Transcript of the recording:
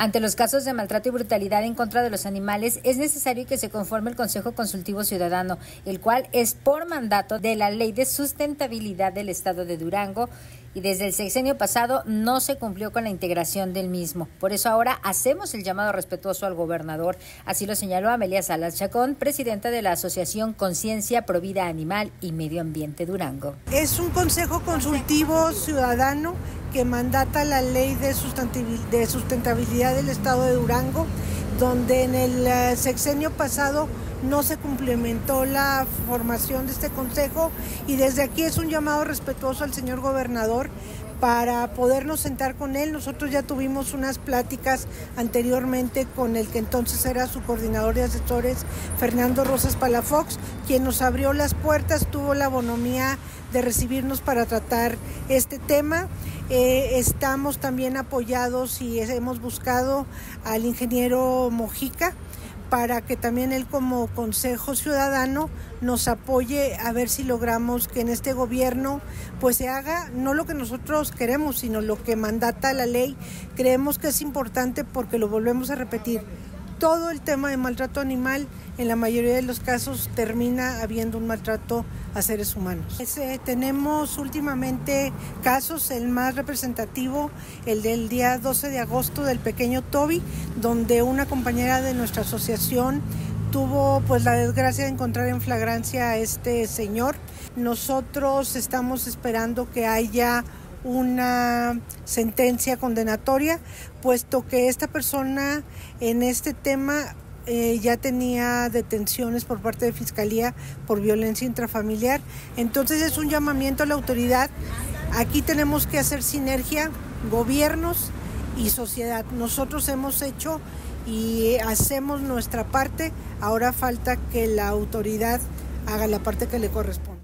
Ante los casos de maltrato y brutalidad en contra de los animales, es necesario que se conforme el Consejo Consultivo Ciudadano, el cual es por mandato de la Ley de Sustentabilidad del Estado de Durango y desde el sexenio pasado no se cumplió con la integración del mismo. Por eso ahora hacemos el llamado respetuoso al gobernador. Así lo señaló Amelia Salas Chacón, presidenta de la Asociación Conciencia Provida Animal y Medio Ambiente Durango. Es un consejo consultivo ciudadano que mandata la ley de sustentabilidad del Estado de Durango, donde en el eh, sexenio pasado no se complementó la formación de este consejo y desde aquí es un llamado respetuoso al señor gobernador para podernos sentar con él. Nosotros ya tuvimos unas pláticas anteriormente con el que entonces era su coordinador de asesores, Fernando Rosas Palafox, quien nos abrió las puertas, tuvo la bonomía de recibirnos para tratar este tema. Eh, estamos también apoyados y hemos buscado al ingeniero Mojica para que también él como Consejo Ciudadano nos apoye a ver si logramos que en este gobierno pues se haga no lo que nosotros queremos, sino lo que mandata la ley. Creemos que es importante porque lo volvemos a repetir todo el tema de maltrato animal en la mayoría de los casos termina habiendo un maltrato a seres humanos. tenemos últimamente casos, el más representativo, el del día 12 de agosto del pequeño Toby, donde una compañera de nuestra asociación tuvo pues la desgracia de encontrar en flagrancia a este señor. Nosotros estamos esperando que haya una sentencia condenatoria, puesto que esta persona en este tema eh, ya tenía detenciones por parte de Fiscalía por violencia intrafamiliar. Entonces es un llamamiento a la autoridad. Aquí tenemos que hacer sinergia, gobiernos y sociedad. Nosotros hemos hecho y hacemos nuestra parte, ahora falta que la autoridad haga la parte que le corresponde.